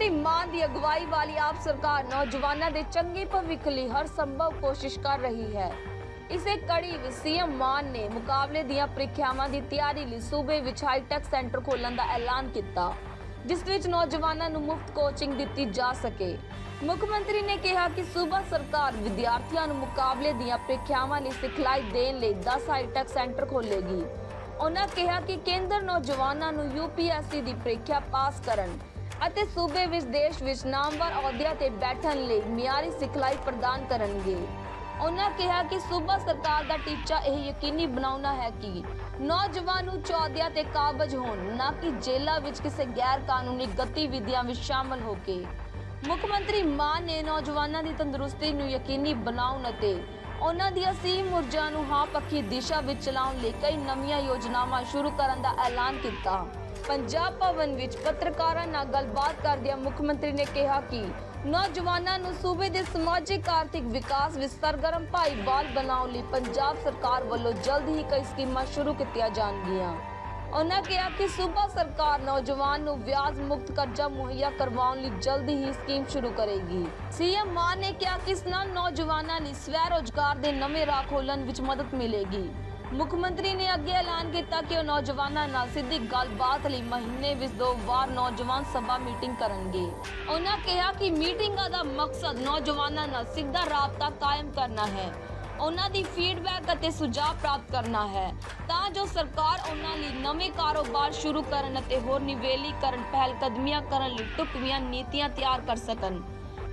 ਮੰਤਰੀ ਮਾਨ ਦੀ ਅਗਵਾਈ ਵਾਲੀ ਆਪ ਸਰਕਾਰ ਨੌਜਵਾਨਾਂ ਦੇ ਚੰਗੇ ਭਵਿੱਖ ਲਈ ਹਰ ਸੰਭਵ ਕੋਸ਼ਿਸ਼ ਕਰ ਰਹੀ ਹੈ। ਇਸੇ ਕੜੀ ਵਿੱਚ ਸੀਐਮ ਮਾਨ ਨੇ ਮੁਕਾਬਲੇ ਦੀਆਂ ਪ੍ਰੀਖਿਆਵਾਂ ਦੀ ਤਿਆਰੀ ਲਈ ਸੂਬੇ ਵਿੱਚ ਹਾਈਟੈਕ ਸੈਂਟਰ ਖੋਲ੍ਹਣ ਦਾ ਐਲਾਨ ਕੀਤਾ, ਜਿਸ ਵਿੱਚ ਨੌਜਵਾਨਾਂ ਨੂੰ ਮੁਫਤ ਕੋਚਿੰਗ ਦਿੱਤੀ ਜਾ ਸਕੇ। ਮੁੱਖ ਮੰਤਰੀ ਨੇ ਕਿਹਾ ਕਿ ਸੂਬਾ ਸਰਕਾਰ ਵਿਦਿਆਰਥੀਆਂ ਨੂੰ ਮੁਕਾਬਲੇ ਦੀਆਂ ਪ੍ਰੀਖਿਆਵਾਂ ਲਈ ਸਿਖਲਾਈ ਦੇਣ ਲਈ 10 ਹਾਈਟੈਕ ਸੈਂਟਰ ਖੋਲੇਗੀ ਉਹਨਾਂ ਕਿਹਾ ਕਿ ਕੇਂਦਰ ਨੌਜਵਾਨਾਂ ਨੂੰ ਯੂਪੀਐਸਸੀ ਦੀ ਪ੍ਰੀਖਿਆ ਪਾਸ ਕਰਨ ਅਤੇ ਸੂਬੇ ਵਿੱਚ ਦੇਸ਼ ਵਿੱਚ ਨਾਮਵਰ ਅਹੁਦਿਆਂ ਤੇ ਬੈਠਣ ਲਈ ਮਿਆਰੀ ਸਿਖਲਾਈ ਪ੍ਰਦਾਨ ਕਰਨਗੇ। ਉਹਨਾਂ ਕਿਹਾ ਕਿ ਸੂਬਾ ਸਰਕਾਰ ਦਾ ਟੀਚਾ ਇਹ ਯਕੀਨੀ ਬਣਾਉਣਾ ਹੈ ਕਿ ਨੌਜਵਾਨ ਨੂੰ ਚੌਧਿਆਂ ਤੇ ਕਾਬਜ ਹੋਣ, ਨਾ ਕਿ ਜੇਲ੍ਹਾਂ ਵਿੱਚ ਕਿਸੇ ਗੈਰ ਕਾਨੂੰਨੀ ਗਤੀਵਿਧੀਆਂ ਵਿੱਚ ਸ਼ਾਮਲ ਹੋ ਕੇ। ਮੁੱਖ ਮੰਤਰੀ ਮਾਨ ਨੇ ਨੌਜਵਾਨਾਂ ਦੀ ਤੰਦਰੁਸਤੀ ਨੂੰ ਯਕੀਨੀ ਬਣਾਉਣ ਅਤੇ ਉਹਨਾਂ ਦੀ ਅਸੀਮ ਊਰਜਾ ਨੂੰ ਹਾਂ ਪੱਖੀ ਦਿਸ਼ਾ ਵਿੱਚ ਚਲਾਉਣ ਲਈ ਕਈ ਨਵੀਆਂ ਯੋਜਨਾਵਾਂ ਸ਼ੁਰੂ ਕਰਨ ਦਾ ਐਲਾਨ ਕੀਤਾ। ਪੰਜਾਬ ਭਵਨ ਵਿੱਚ ਪੱਤਰਕਾਰਾਂ ਨਾਲ ਗੱਲਬਾਤ ਕਰਦਿਆਂ ਮੁੱਖ ਮੰਤਰੀ ਨੇ ਕਿਹਾ ਕਿ ਨੌਜਵਾਨਾਂ ਨੂੰ ਸੂਬੇ ਦੇ ਸਮਾਜਿਕ, ਆਰਥਿਕ ਵਿਕਾਸ ਵਿੱਚ ਸਰਗਰਮ ਭਾਈਵਾਲ ਬਣਾਉਣ ਲਈ ਪੰਜਾਬ ਸਰਕਾਰ ਵੱਲੋਂ ਜਲਦ ਹੀ ਕਈ ਸਕੀਮਾਂ ਸ਼ੁਰੂ ਕੀਤੀਆਂ ਜਾਣਗੀਆਂ। ਉਹਨਾਂ ਕਿਹਾ ਕਿ ਸੂਬਾ ਸਰਕਾਰ ਨੌਜਵਾਨ ਨੂੰ ਵਿਆਜ ਮੁਕਤ ਕਰਜ਼ਾ ਮੁਹੱਈਆ ਕਰਵਾਉਣ ਲਈ ਜਲਦ ਹੀ ਸਕੀਮ ਸ਼ੁਰੂ ਕਰੇਗੀ। ਸੀਐਮ ਮਾਨ ਨੇ ਕਿਹਾ ਕਿ ਇਸ ਨਾਲ ਨੌਜਵਾਨਾਂ ਲਈ ਸਵੈ ਰੋਜ਼ਗਾਰ ਦੇ ਨਵੇਂ ਰਾਹ ਖੋਲਣ ਵਿੱਚ ਮਦਦ ਮਿਲੇਗੀ। ਮੁੱਖ ਮੰਤਰੀ ਨੇ ਅੱਗੇ ਐਲਾਨ ਕੀਤਾ ਕਿ ਉਹ ਨੌਜਵਾਨਾਂ ਨਾਲ ਸਿੱਧੀ ਗੱਲਬਾਤ ਲਈ ਮਹੀਨੇ ਵਿੱਚ ਦੋ ਵਾਰ ਨੌਜਵਾਨ ਸਭਾ ਮੀਟਿੰਗ ਕਰਨਗੇ। ਉਹਨਾਂ ਕਿਹਾ ਕਿ ਮੀਟਿੰਗਾਂ ਦਾ ਮਕਸਦ ਨੌਜਵਾਨਾਂ ਨਾਲ ਸਿੱਧਾ ਰਾਬਤਾ ਕਾਇਮ ਕਰਨਾ ਹੈ। ਉਹਨਾਂ ਦੀ ਫੀਡਬੈਕ ਅਤੇ ਸੁਝਾਅ ਪ੍ਰਾਪਤ ਕਰਨਾ ਹੈ। ਤਾਂ ਜੋ ਸਰਕਾਰ ਉਹਨਾਂ ਲਈ ਨਵੇਂ ਕਾਰੋਬਾਰ ਸ਼ੁਰੂ ਕਰਨ ਅਤੇ ਹੋਰ ਨਿਵੇਲੀਕਰਨ ਪਹਿਲ ਕਦਮੀਆਂ ਕਰਨ ਲਈ ਢੁਕਵੀਆਂ ਨੀਤੀਆਂ ਤਿਆਰ ਕਰ ਸਕਣ।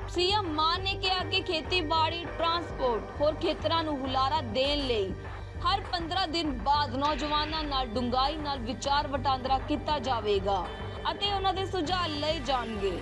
ਸੀਐਮ ਮਾਨ ਨੇ ਕਿਹਾ ਕਿ ਖੇਤੀਬਾੜੀ, ਟਰਾਂਸਪੋਰਟ ਹੋਰ ਖੇਤਰਾਂ ਨੂੰ ਹੁਲਾਰਾ ਦੇਣ ਲਈ ਹਰ 15 ਦਿਨ ਬਾਅਦ ਨੌਜਵਾਨਾਂ ਨਾਲ ਡੂੰਘਾਈ ਨਾਲ ਵਿਚਾਰ ਵਟਾਂਦਰਾ ਕੀਤਾ ਜਾਵੇਗਾ ਅਤੇ ਉਹਨਾਂ ਦੇ ਸੁਝਾਅ ਲਏ ਜਾਣਗੇ।